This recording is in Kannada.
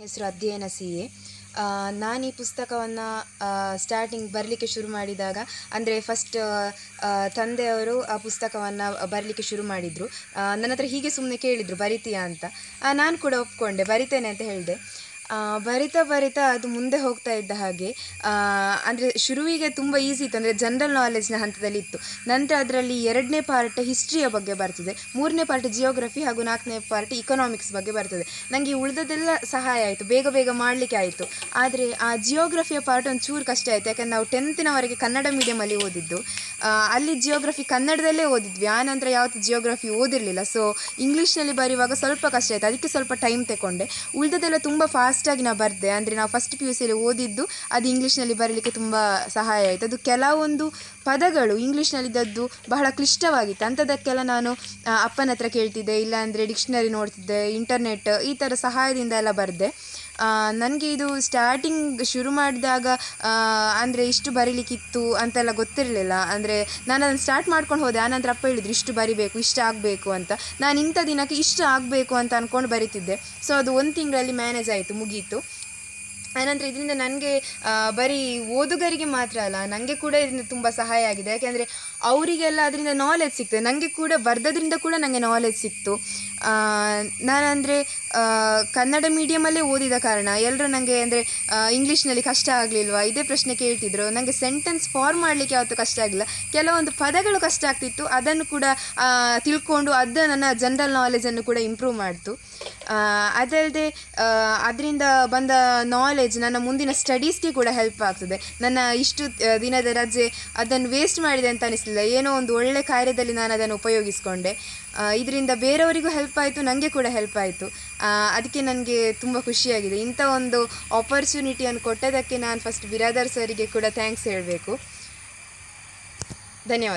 ಹೆಸರು ಅಧ್ಯಯನ ಸಿ ಎ ನಾನು ಈ ಪುಸ್ತಕವನ್ನು ಸ್ಟಾರ್ಟಿಂಗ್ ಬರಲಿಕ್ಕೆ ಶುರು ಮಾಡಿದಾಗ, ಅಂದರೆ ಫಸ್ಟ್ ತಂದೆಯವರು ಆ ಪುಸ್ತಕವನ್ನು ಬರಲಿಕ್ಕೆ ಶುರು ಮಾಡಿದರು. ನನ್ನ ಹತ್ರ ಹೀಗೆ ಸುಮ್ಮನೆ ಕೇಳಿದರು, ಬರಿತೀಯಾ ಅಂತ. ನಾನು ಕೂಡ ಒಪ್ಕೊಂಡೆ, ಬರಿತೇನೆ ಅಂತ ಹೇಳಿದೆ. ಬರಿತಾ ಬರಿತಾ ಅದು ಮುಂದೆ ಹೋಗ್ತಾ ಇದ್ದ ಹಾಗೆ. ಅಂದರೆ ಶುರುವಿಗೆ ತುಂಬ ಈಸಿ ಇತ್ತು ಅಂದರೆ ಜನರಲ್ ನಾಲೆಜ್ನ ಹಂತದಲ್ಲಿ ಇತ್ತು. ನಂತರ ಅದರಲ್ಲಿ ಎರಡನೇ ಪಾರ್ಟ್ ಹಿಸ್ಟ್ರಿಯ ಬಗ್ಗೆ ಬರ್ತದೆ ಮೂರನೇ ಪಾರ್ಟ್ ಜಿಯೋಗ್ರಫಿ ಹಾಗೂ ನಾಲ್ಕನೇ ಪಾರ್ಟ್ ಇಕನಾಮಿಕ್ಸ್ ಬಗ್ಗೆ ಬರ್ತದೆ. ನನಗೆ ಉಳಿದದೆಲ್ಲ ಸಹಾಯ ಆಯಿತು ಬೇಗ ಬೇಗ ಮಾಡಲಿಕ್ಕೆ ಆಯಿತು. ಆದರೆ ಆ ಜಿಯೋಗ್ರಫಿಯ ಪಾರ್ಟ್ ಒಂದು ಚೂರು ಕಷ್ಟ ಆಯಿತು ಯಾಕಂದ್ರೆ ನಾವು ಟೆಂತಿನವರೆಗೆ ಕನ್ನಡ ಮೀಡಿಯಮಲ್ಲಿ ಓದಿದ್ದು. ಆ, ಅಲ್ಲಿ ಜಿಯೋಗ್ರಫಿ ಕನ್ನಡದಲ್ಲೇ ಓದಿದ್ವಿ ಆನಂತರ ಯಾವತ್ತು ಜಿಯೋಗ್ರಫಿ ಓದಿರಲಿಲ್ಲ. ಸೊ ಇಂಗ್ಲೀಷ್ನಲ್ಲಿ ಬರೆಯುವಾಗ ಸ್ವಲ್ಪ ಕಷ್ಟ ಆಯಿತು ಅದಕ್ಕೆ ಸ್ವಲ್ಪ ಟೈಮ್ ತಗೊಂಡೆ ಉಳಿದದೆಲ್ಲ ತುಂಬ ಫಾಸ್ಟಾಗಿ ನಾವು ಬರೆದೆ, ಅಂದರೆ ನಾವು ಫಸ್ಟ್ ಪಿ ಯು ಸಿಯಲ್ಲಿ ಓದಿದ್ದು, ಅದು ಇಂಗ್ಲೀಷ್ನಲ್ಲಿ ಬರಲಿಕ್ಕೆ ತುಂಬ ಸಹಾಯ ಆಯಿತು. ಅದು ಕೆಲವೊಂದು ಪದಗಳು ಇಂಗ್ಲೀಷ್ನಲ್ಲಿದ್ದದ್ದು ಬಹಳ ಕ್ಲಿಷ್ಟವಾಗಿತ್ತು. ಅಂಥದ್ದಕ್ಕೆಲ್ಲ ನಾನು ಅಪ್ಪನ ಹತ್ರ ಕೇಳ್ತಿದ್ದೆ, ಇಲ್ಲಾಂದರೆ ಡಿಕ್ಷನರಿ ನೋಡ್ತಿದ್ದೆ ಇಂಟರ್ನೆಟ್ ಈ ಥರ ಸಹಾಯದಿಂದ ಎಲ್ಲ ಬರೆದೆ. ನನಗೆ ಇದು ಸ್ಟಾರ್ಟಿಂಗ್ ಶುರು ಮಾಡಿದಾಗ ಅಂದರೆ ಇಷ್ಟು ಬರೀಲಿಕ್ಕಿತ್ತು ಅಂತೆಲ್ಲ ಗೊತ್ತಿರಲಿಲ್ಲ. ಅಂದರೆ ನಾನು ಅದನ್ನು ಸ್ಟಾರ್ಟ್ ಮಾಡ್ಕೊಂಡು ಹೋದೆ, ಆನಂತರ ಅಪ್ಪ ಹೇಳಿದ್ರು, ಇಷ್ಟು ಬರಿಬೇಕು, ಇಷ್ಟು ಆಗಬೇಕು ಅಂತ. ನಾನು ಇಂಥ ದಿನಕ್ಕೆ ಇಷ್ಟು ಆಗಬೇಕು ಅಂತ ಅಂದ್ಕೊಂಡು ಬರಿತಿದ್ದೆ. ಸೊ ಅದು ಒಂದು ತಿಂಗಳಲ್ಲಿ ಮ್ಯಾನೇಜ್ ಆಯಿತು, ಮುಗೀತು. ಆನಂತರ ಇದರಿಂದ ನನಗೆ ಬರೀ ಓದುಗರಿಗೆ ಮಾತ್ರ ಅಲ್ಲ ನನಗೆ ಕೂಡ ಇದರಿಂದ ತುಂಬ ಸಹಾಯ ಆಗಿದೆ. ಯಾಕೆಂದರೆ ಅವರಿಗೆಲ್ಲ ಅದರಿಂದ ನಾಲೆಜ್ ಸಿಗ್ತದೆ. ನನಗೆ ಕೂಡ ಬರ್ದದ್ರಿಂದ ಕೂಡ ನನಗೆ ನಾಲೆಜ್ ಸಿಕ್ತು. ನಾನಂದರೆ ಕನ್ನಡ ಮೀಡಿಯಮಲ್ಲೇ ಓದಿದ ಕಾರಣ ಎಲ್ಲರೂ ನನಗೆ ಅಂದರೆ ಇಂಗ್ಲೀಷ್ನಲ್ಲಿ ಕಷ್ಟ ಆಗಲಿಲ್ವಾ? ಇದೇ ಪ್ರಶ್ನೆ ಕೇಳ್ತಿದ್ರು. ನನಗೆ ಸೆಂಟೆನ್ಸ್ ಫಾರ್ಮ್ ಮಾಡಲಿಕ್ಕೆ ಯಾವತ್ತು ಕಷ್ಟ ಆಗಿಲ್ಲ ಕೆಲವೊಂದು ಪದಗಳು ಕಷ್ಟ ಆಗ್ತಿತ್ತು. ಅದನ್ನು ಕೂಡ ತಿಳ್ಕೊಂಡು ಅದು ನನ್ನ ಜನರಲ್ ನಾಲೆಜನ್ನು ಕೂಡ ಇಂಪ್ರೂವ್ ಮಾಡ್ತು. ಅದಲ್ಲದೆ ಅದರಿಂದ ಬಂದ ನಾಲೆಜ್ ನನ್ನ ಮುಂದಿನ ಸ್ಟಡೀಸ್ಗೆ ಕೂಡ ಹೆಲ್ಪ್ ಆಗ್ತದೆ. ನನ್ನ ಇಷ್ಟು ದಿನದ ರಜೆ ಅದನ್ನು ವೇಸ್ಟ್ ಮಾಡಿದೆ ಅಂತ ಅನಿಸಲಿಲ್ಲ. ಏನೋ ಒಂದು ಒಳ್ಳೆ ಕಾರ್ಯದಲ್ಲಿ ನಾನು ಅದನ್ನು ಉಪಯೋಗಿಸ್ಕೊಂಡೆ. ಇದರಿಂದ ಬೇರೆಯವರಿಗೂ ಹೆಲ್ಪ್ ಆಯಿತು ನನಗೆ ಕೂಡ ಹೆಲ್ಪ್ ಆಯಿತು. ಅದಕ್ಕೆ ನನಗೆ ತುಂಬ ಖುಷಿಯಾಗಿದೆ. ಇಂಥ ಒಂದು ಆಪರ್ಚುನಿಟಿಯನ್ನು ಕೊಟ್ಟದಕ್ಕೆ ನಾನು ಫಸ್ಟ್ ಬಿರಾದರ್ ಸರಿಗೆ ಕೂಡ ಥ್ಯಾಂಕ್ಸ್ ಹೇಳಬೇಕು. ಧನ್ಯವಾದ.